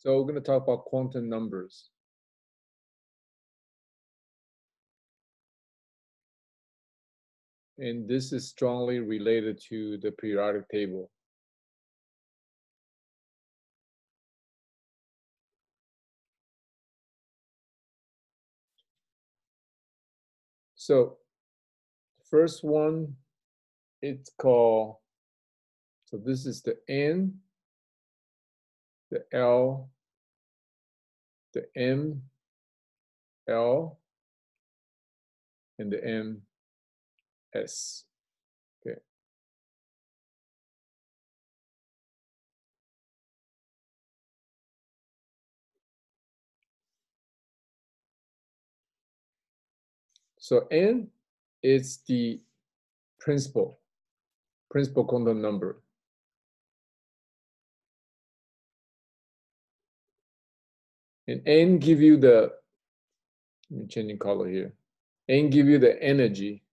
So we're going to talk about quantum numbers. And this is strongly related to the periodic table. So first one, it's called, so this is the N, the L, the M, L, and the M, S. Okay. So N is the principal, principal quantum number. And N give you the, let me change changing color here. N give you the energy.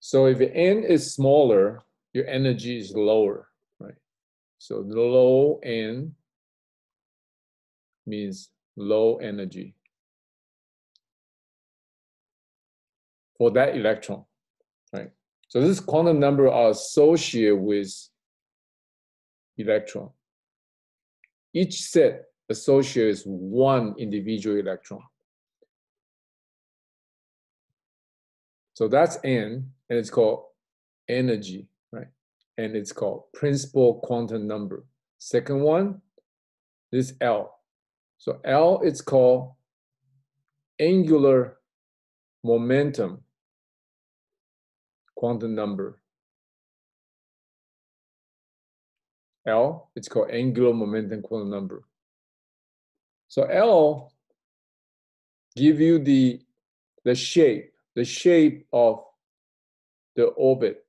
So if N is smaller, your energy is lower, right? So the low N means low energy for that electron, right? So this quantum number are associated with electron. Each set associates one individual electron. So that's N, and it's called energy, right? And it's called principal quantum number. Second one, this L. So L is called angular momentum quantum number. L, it's called angular momentum quantum number. So L give you the, the shape, the shape of the orbit.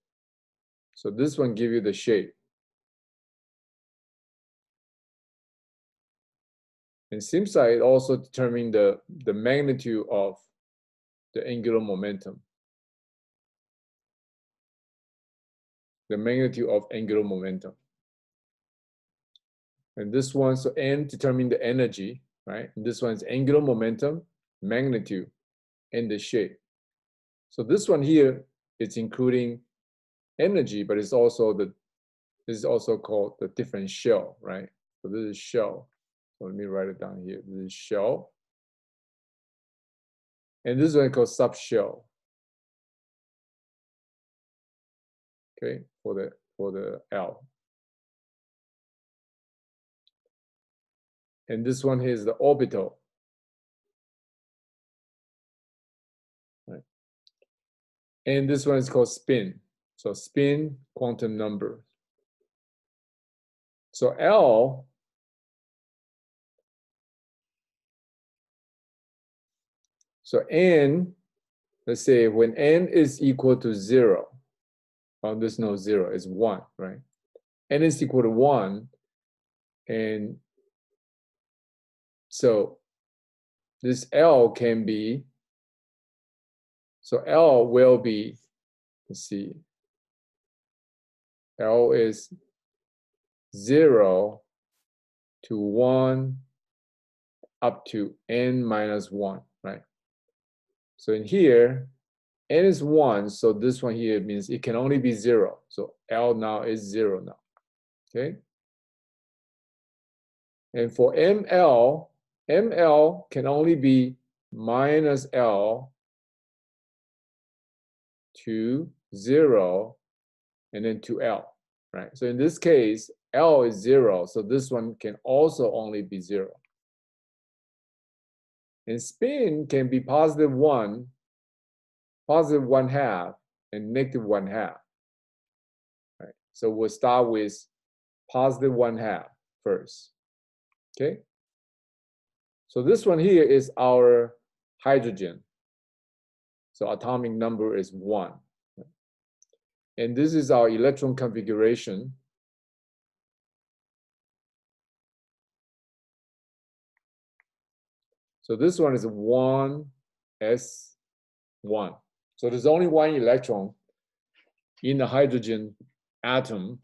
So this one give you the shape. And seems like it also determine the, the magnitude of the angular momentum. The magnitude of angular momentum. And this one, so N determine the energy, right? And this one's angular momentum, magnitude, and the shape. So this one here, it's including energy, but it's also the, this is also called the different shell, right? So this is shell. So let me write it down here. This is shell. And this one called subshell. Okay, for the for the L. And this one here is the orbital. Right. And this one is called spin. So spin quantum number. So L So n, let's say when n is equal to zero, well, there's no zero, it's one, right? n is equal to one, and so this L can be, so L will be, let's see, L is zero to one up to n minus one, right? So in here, n is 1, so this one here means it can only be 0. So L now is 0 now, okay? And for ML, ML can only be minus L to 0 and then to L, right? So in this case, L is 0, so this one can also only be 0. And spin can be positive one, positive one half, and negative one half. Right. So we'll start with positive one half first. Okay. So this one here is our hydrogen. So atomic number is one. And this is our electron configuration. So this one is 1s1. So there's only one electron in the hydrogen atom.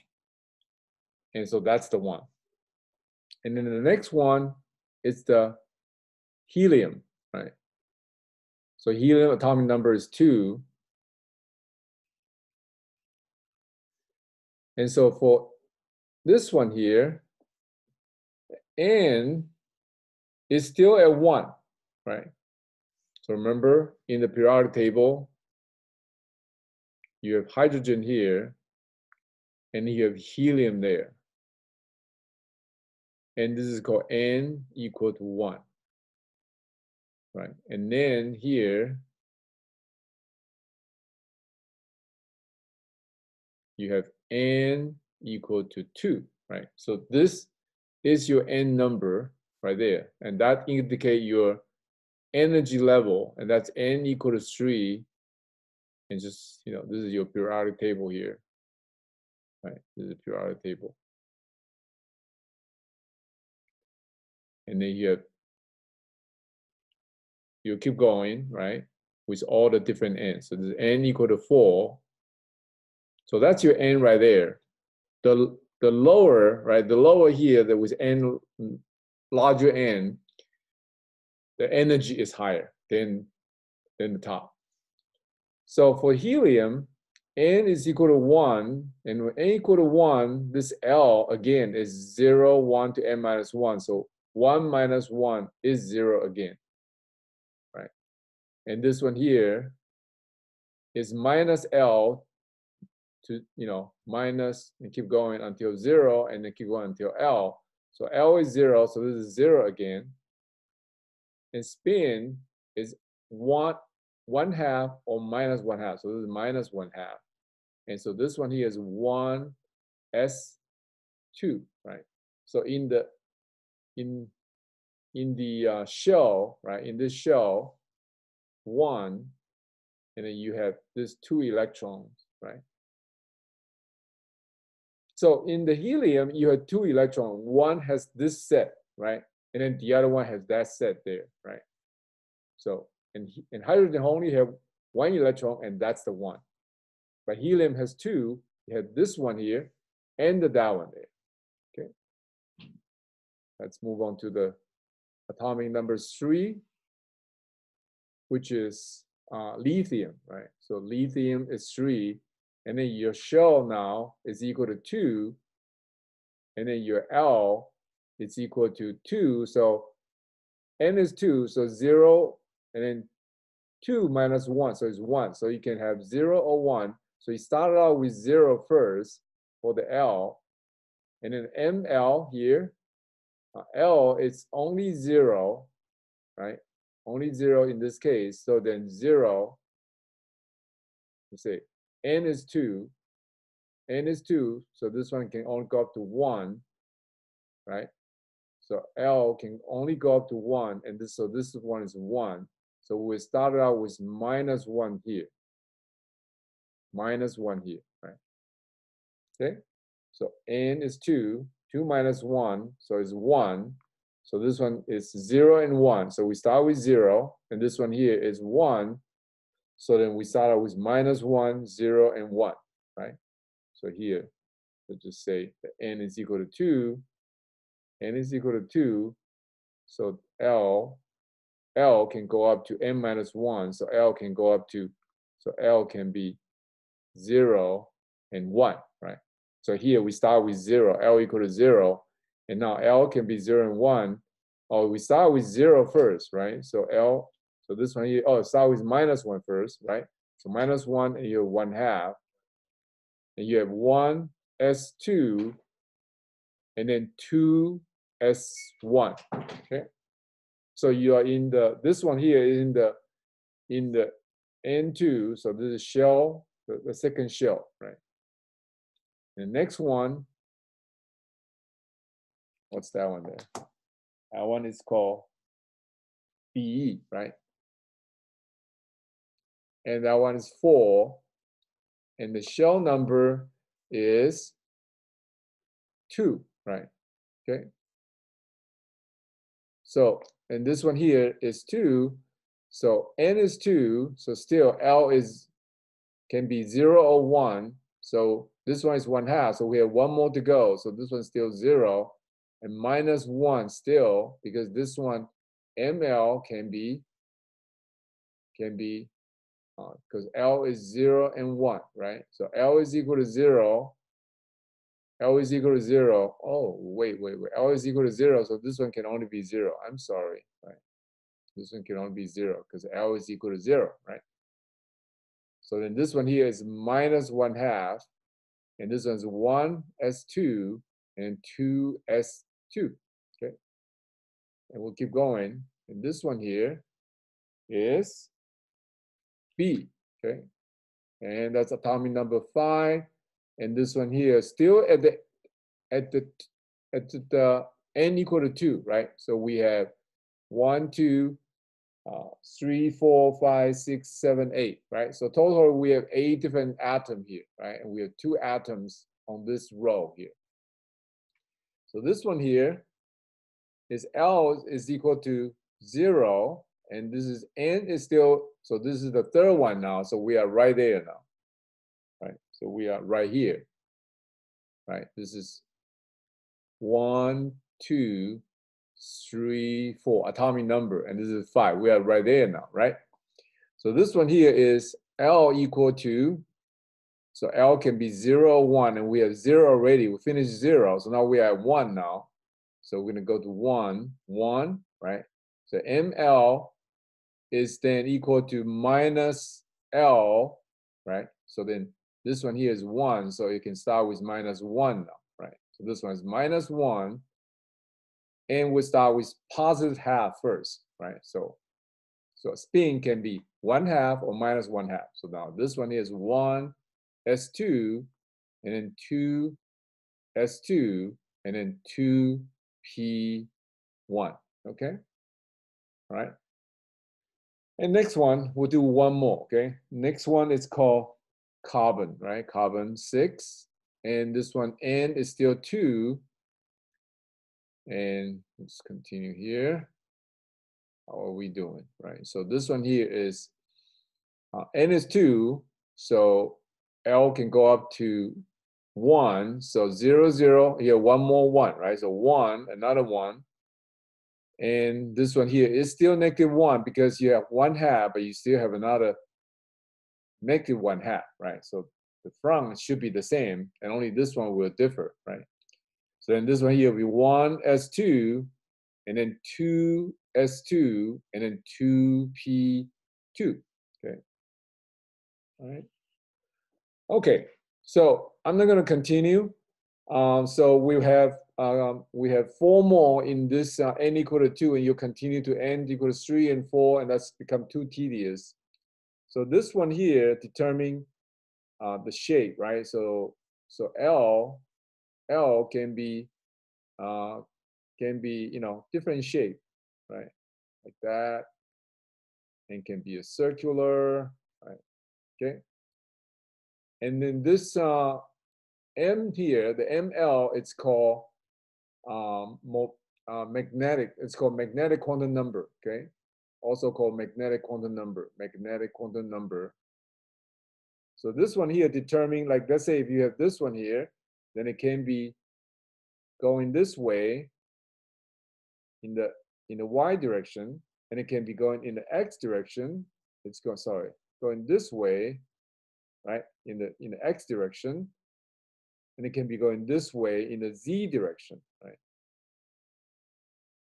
And so that's the one. And then the next one is the helium, right? So helium atomic number is two. And so for this one here, N is still at one, right? So remember in the periodic table, you have hydrogen here, and you have helium there. And this is called N equal to one, right? And then here, you have N equal to two, right? So this is your N number right there. And that indicate your energy level, and that's N equal to three. And just, you know, this is your periodic table here, right? This is a periodic table. And then you have, you keep going, right? With all the different N's. So this N equal to four. So that's your N right there. The, the lower, right, the lower here, that was N, larger N, the energy is higher than, than the top. So for helium, N is equal to one, and when N equal to one, this L again is zero, one to N minus one. So one minus one is zero again, right? And this one here is minus L to, you know, minus and keep going until zero and then keep going until L. So L is zero, so this is zero again. And spin is one, one half or minus one half. So this is minus one half. And so this one here is one S2, right? So in the, in, in the uh, shell, right, in this shell, one, and then you have this two electrons, right? So in the helium, you have two electrons. One has this set, right? And then the other one has that set there, right? So in, in hydrogen only have one electron and that's the one. But helium has two. You have this one here and the that one there. Okay. Let's move on to the atomic number three, which is uh, lithium, right? So lithium is three and then your shell now is equal to 2, and then your L is equal to 2. So n is 2, so 0, and then 2 minus 1, so it's 1. So you can have 0 or 1. So you started out with zero first for the L, and then ML here, uh, L is only 0, right? Only 0 in this case. So then 0, let's see, n is 2, n is 2, so this one can only go up to 1, right? So L can only go up to 1, and this so this one is 1. So we started out with minus 1 here. Minus 1 here, right? Okay? So n is 2, 2 minus 1, so it's 1. So this one is 0 and 1. So we start with 0, and this one here is 1. So then we start out with minus one, zero, and one, right? So here, let's just say the n is equal to two, n is equal to two, so L, L can go up to n minus one, so L can go up to, so L can be zero and one, right? So here we start with zero, L equal to zero, and now L can be zero and one. Oh, we start with zero first, right? So L so this one here, oh, start with minus one first, right? So minus one and you have one half. And you have one S2 and then two S1, okay? So you are in the, this one here is in the, in the N2, so this is shell, the, the second shell, right? The next one, what's that one there? That one is called BE, right? and that one is four. And the shell number is two, right? Okay. So, and this one here is two. So n is two. So still L is can be zero or one. So this one is one half, so we have one more to go. So this one's still zero, and minus one still, because this one, ml can be, can be, because uh, L is zero and one, right? So L is equal to zero, L is equal to zero. Oh, wait, wait, wait. L is equal to zero, so this one can only be zero. I'm sorry, right? This one can only be zero because L is equal to zero, right? So then this one here is minus one half, and this one's one S2 and two S2, okay? And we'll keep going. And this one here is B, okay? And that's atomic number five. And this one here still at the at the at the n equal to two, right? So we have one, two, uh, three, four, five, six, seven, eight, right? So total we have eight different atoms here, right? And we have two atoms on this row here. So this one here is L is equal to zero, and this is N is still, so this is the third one now, so we are right there now, right? So we are right here, right? This is one, two, three, four, atomic number, and this is five. We are right there now, right? So this one here is L equal to, so L can be zero, one, and we have zero already. We finished zero, so now we are at one now. So we're gonna go to one, one, right? So ML is then equal to minus L, right? So then this one here is one, so you can start with minus one now, right? So this one is minus one, and we start with positive half first, right? So, so spin can be one half or minus one half. So now this one is one S2, and then two S2, and then two P1, okay? All right. And next one, we'll do one more, okay? Next one is called carbon, right? Carbon six, and this one N is still two, and let's continue here. How are we doing, right? So this one here is uh, n is 2, so L can go up to 1. So 0, 0, here one more 1, right? So 1, another 1. And this one here is still negative 1 because you have 1 half, but you still have another negative 1 half, right? So the front should be the same, and only this one will differ, right? So then this one here will be one S2, and then two S2, and then two P2. Okay. All right. Okay. So I'm not going to continue. Um, so we have um, we have four more in this uh, n equal to two, and you continue to n equal to three and four, and that's become too tedious. So this one here determine uh, the shape, right? So so L L can be uh, can be you know different shape, right? Like that, and can be a circular, right? Okay. And then this uh, M here, the ML, it's called um, uh, magnetic. It's called magnetic quantum number. Okay, also called magnetic quantum number. Magnetic quantum number. So this one here determining, like let's say if you have this one here, then it can be going this way in the in the y direction, and it can be going in the x direction. It's going sorry, going this way, right? In the in the x direction, and it can be going this way in the z direction, right?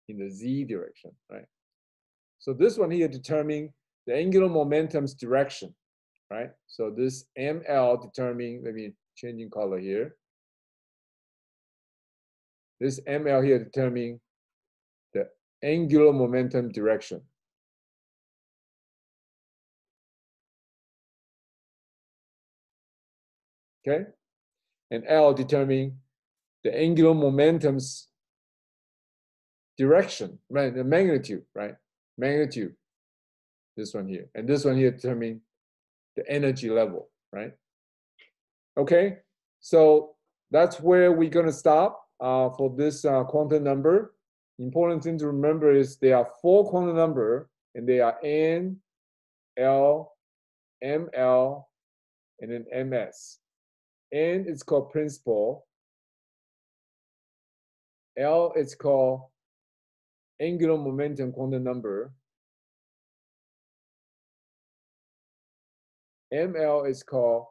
In the z direction, right? So this one here determining the angular momentum's direction, right? So this ML determining, let me changing color here. This ML here determining the angular momentum direction. Okay? And L determining the angular momentum's direction, right? The magnitude, right? Magnitude. This one here. And this one here determining the energy level, right? Okay, so that's where we're gonna stop uh, for this uh, quantum number. Important thing to remember is there are four quantum number and they are N, L, ML, and then MS. N is called principal. L is called angular momentum quantum number. ML is called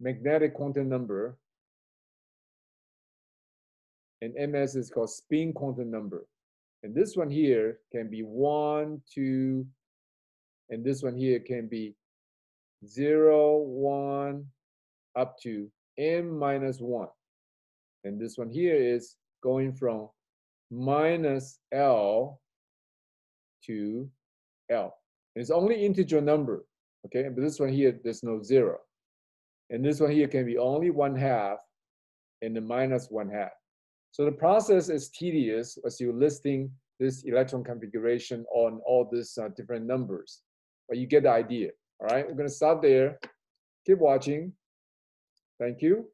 magnetic quantum number. And MS is called spin quantum number. And this one here can be one, two, and this one here can be zero, one, up to m minus one. And this one here is going from minus L to L. It's only integer number, okay? But this one here, there's no zero. And this one here can be only one half and the minus one half. So the process is tedious as you're listing this electron configuration on all these uh, different numbers. But you get the idea, all right? We're gonna stop there. Keep watching. Thank you.